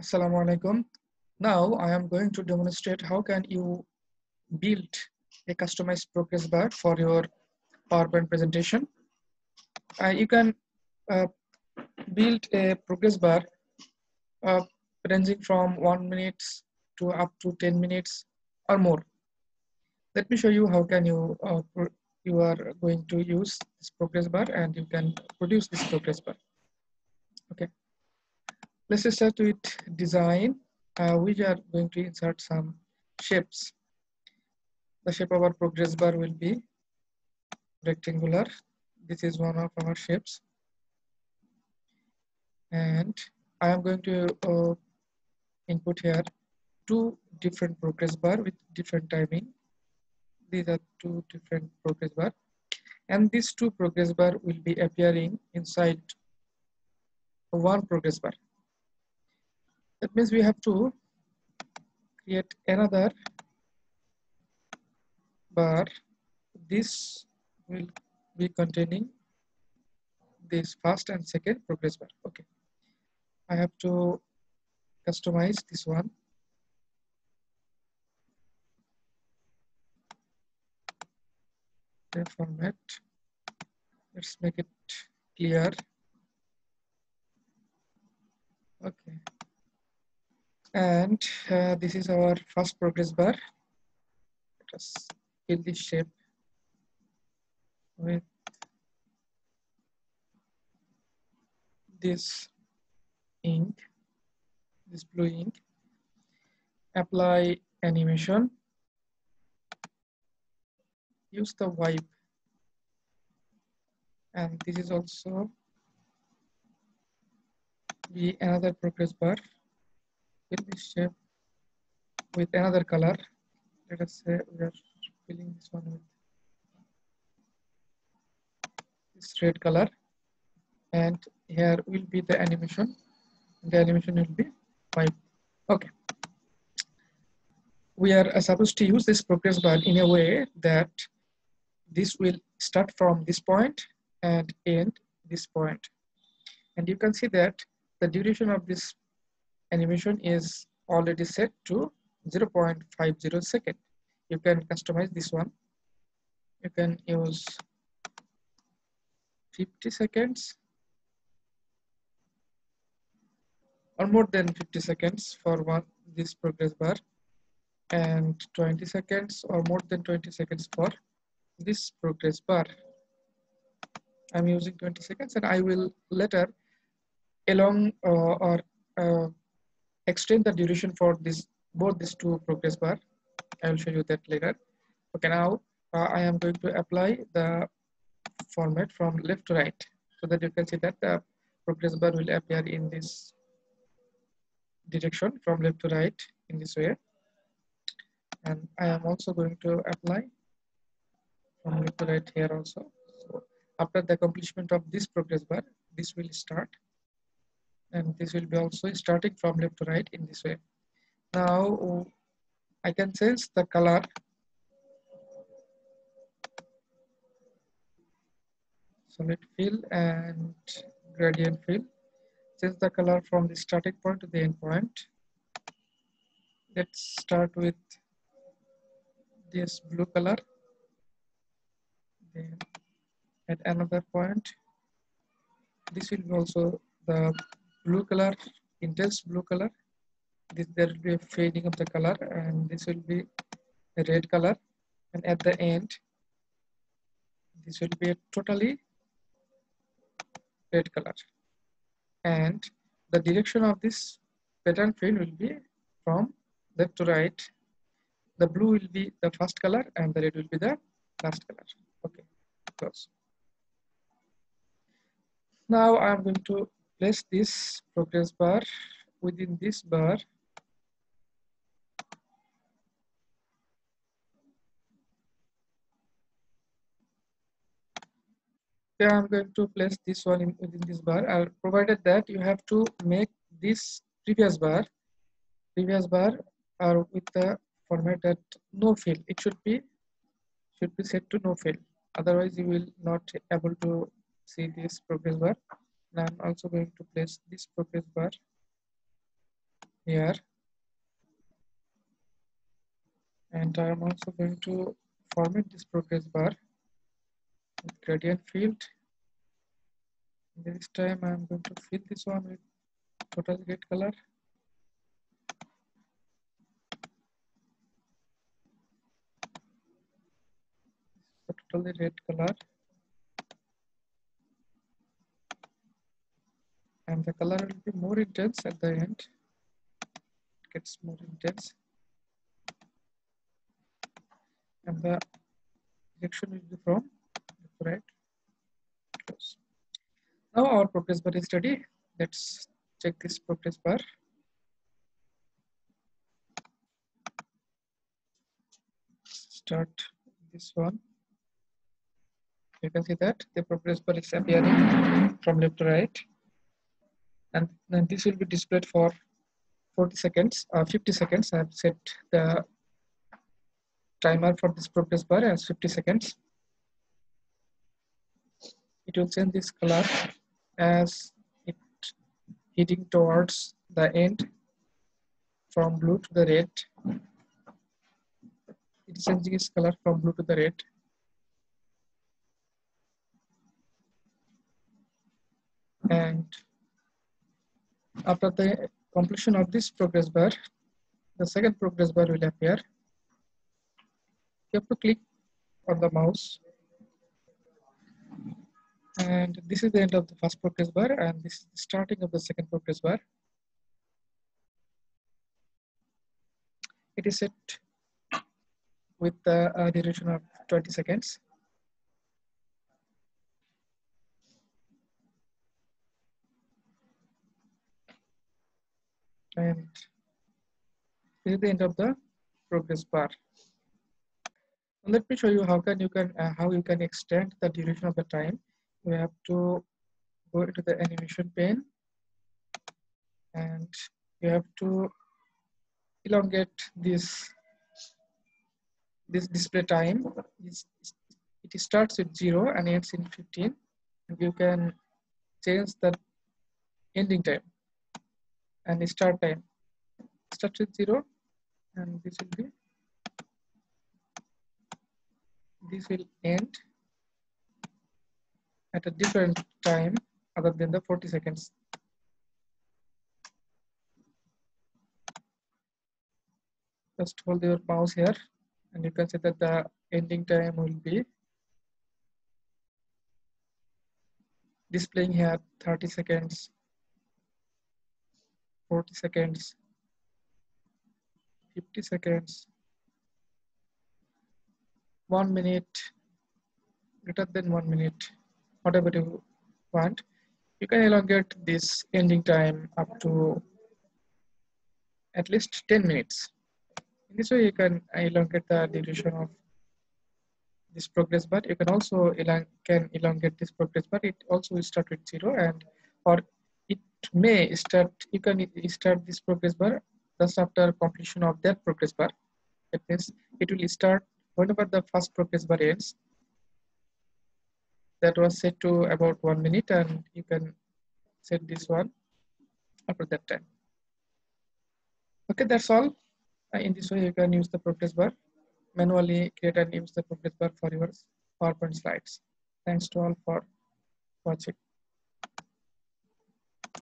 Assalamu alaikum. Now I am going to demonstrate how can you build a customized progress bar for your PowerPoint presentation. Uh, you can uh, build a progress bar uh, ranging from one minute to up to 10 minutes or more. Let me show you how can you uh, you are going to use this progress bar and you can produce this progress bar. Okay. Let's start with design. Uh, we are going to insert some shapes. The shape of our progress bar will be rectangular. This is one of our shapes. And I am going to uh, input here two different progress bar with different timing. These are two different progress bar. And these two progress bar will be appearing inside one progress bar. That means we have to create another bar. This will be containing this first and second progress bar. Okay. I have to customize this one. The format. Let's make it clear. Okay. And uh, this is our first progress bar. Let us fill this shape with this ink, this blue ink. Apply animation. Use the wipe. And this is also be another progress bar fill this shape with another color. Let us say we are filling this one with this red color. And here will be the animation. The animation will be wipe. Okay. We are uh, supposed to use this progress bar in a way that this will start from this point and end this point. And you can see that the duration of this animation is already set to 0.50 second. You can customize this one. You can use 50 seconds or more than 50 seconds for one this progress bar and 20 seconds or more than 20 seconds for this progress bar. I'm using 20 seconds and I will later along uh, or uh, extend the duration for this both these two progress bar. I will show you that later. Okay, now uh, I am going to apply the format from left to right so that you can see that the progress bar will appear in this direction from left to right in this way. And I am also going to apply from left to right here also. So after the accomplishment of this progress bar, this will start and this will be also starting from left to right in this way. Now I can sense the color solid fill and gradient fill. Change the color from the starting point to the end point. Let's start with this blue color. Then at another point, this will be also the blue color, intense blue color. This, there will be a fading of the color and this will be a red color. And at the end, this will be a totally red color. And the direction of this pattern field will be from left to right. The blue will be the first color and the red will be the last color. Okay, close. Now I'm going to place this progress bar within this bar Okay, I'm going to place this one in, within this bar. I'll, provided that you have to make this previous bar, previous bar are with the format that no fill. It should be should be set to no fill. Otherwise, you will not able to see this progress bar. I'm also going to place this progress bar here. And I'm also going to format this progress bar with gradient fill. This time I'm going to fill this one with total red color. Totally red color and the color will be more intense at the end it gets more intense and the direction will be from right close. Now our progress bar is ready. Let's check this progress bar. Start this one. You can see that the progress bar is appearing from left to right. And then this will be displayed for 40 seconds, uh, 50 seconds. I have set the timer for this progress bar as 50 seconds. It will change this color as it heading towards the end from blue to the red. It is changing its color from blue to the red. And after the completion of this progress bar, the second progress bar will appear. You have to click on the mouse. And this is the end of the first progress bar and this is the starting of the second progress bar. It is set with the uh, duration of 20 seconds and this is the end of the progress bar. Let me show you how can you can uh, how you can extend the duration of the time. We have to go into the animation pane. And you have to elongate this this display time. It starts with 0 and ends in 15 and you can change the ending time and start time start with 0 and this will be this will end at a different time other than the 40 seconds. Just hold your mouse here and you can see that the ending time will be displaying here 30 seconds, 40 seconds, 50 seconds, one minute, greater than one minute, whatever you want. You can elongate this ending time up to at least 10 minutes. In this way, you can elongate the duration of this progress bar. You can also elong can elongate this progress bar. It also will start with zero and or may start, you can start this progress bar just after completion of that progress bar. That means it will start whenever the first progress bar ends, that was set to about one minute and you can set this one after that time. Okay, that's all. Uh, in this way, you can use the progress bar, manually create and use the progress bar for your PowerPoint slides. Thanks to all for watching.